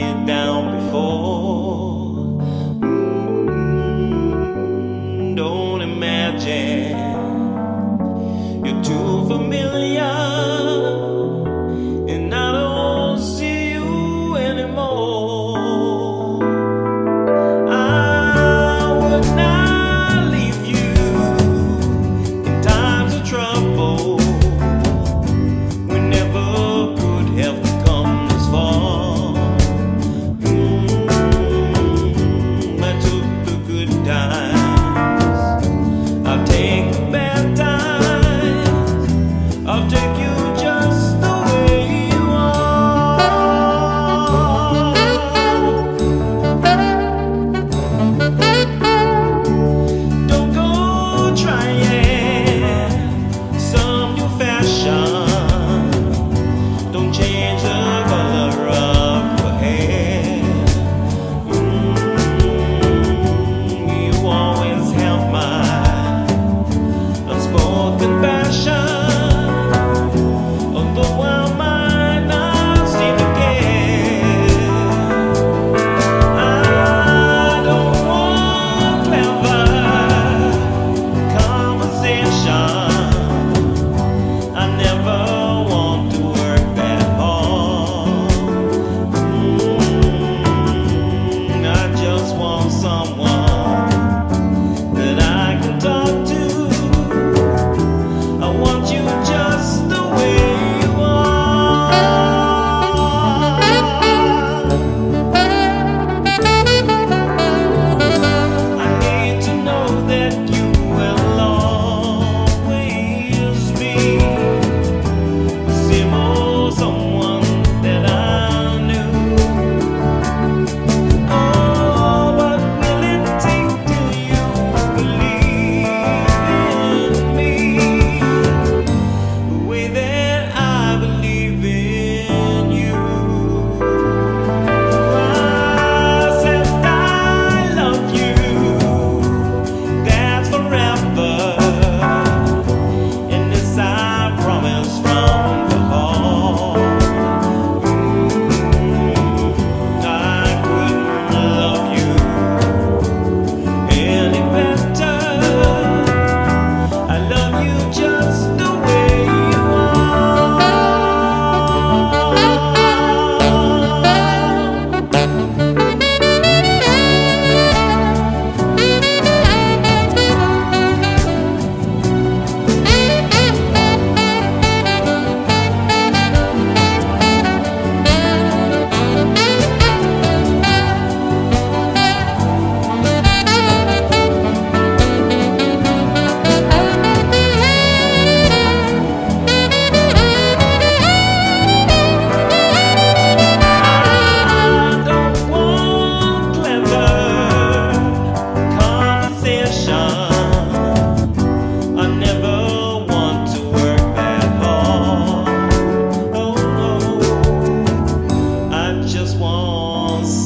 down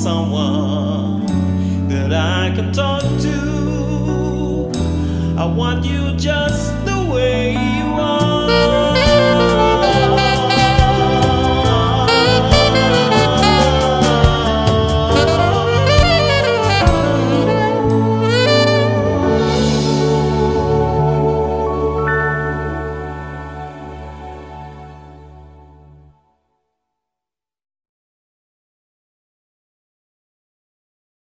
someone that I can talk to. I want you just the way